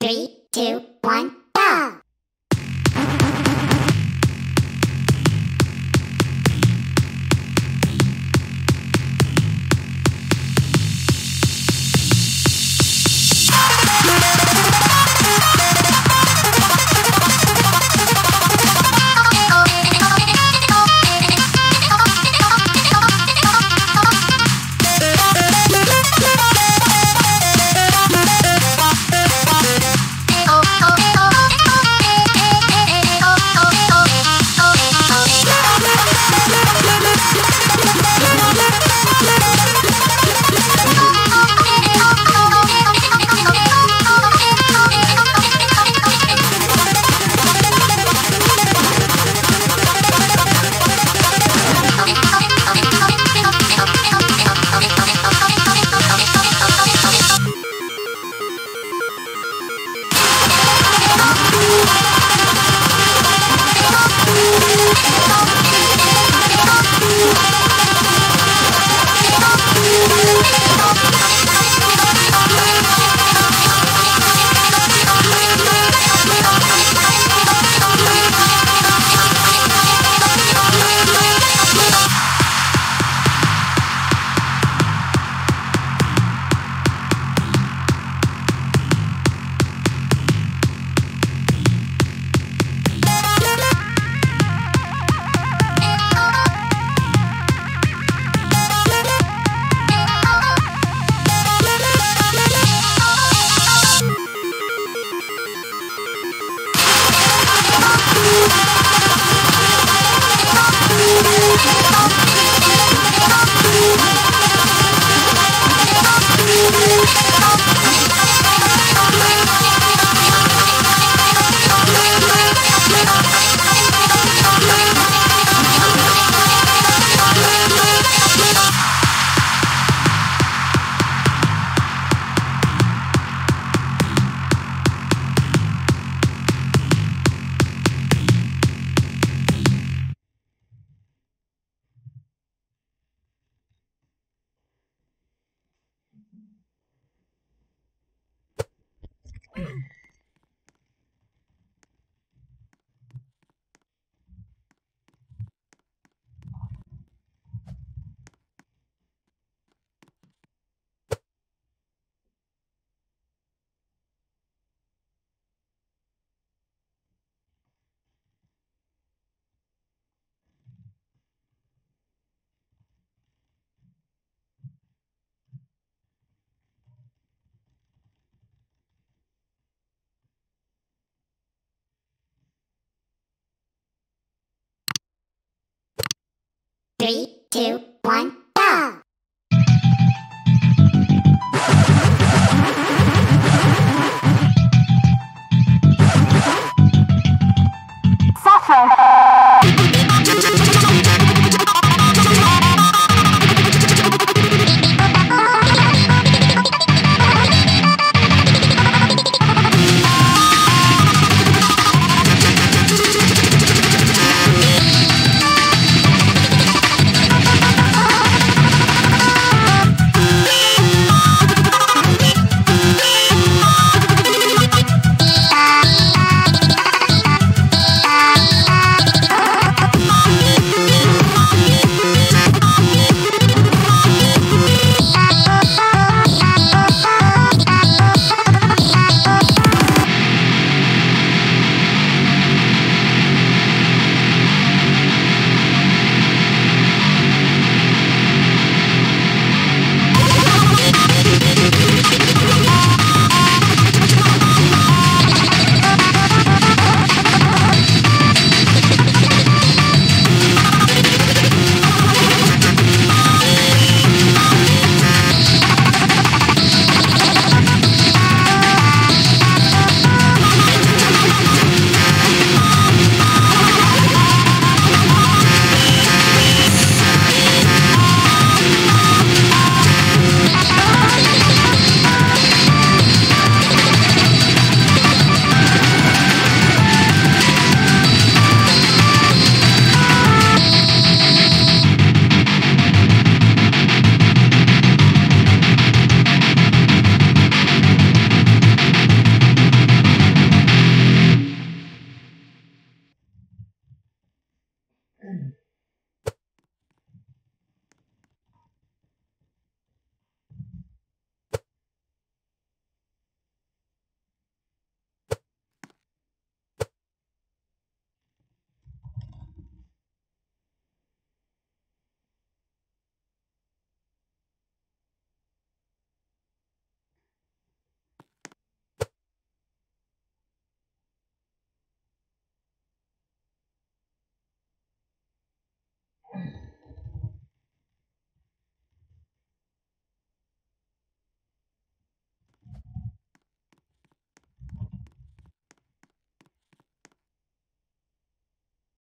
Three, two, one, Three, two, one!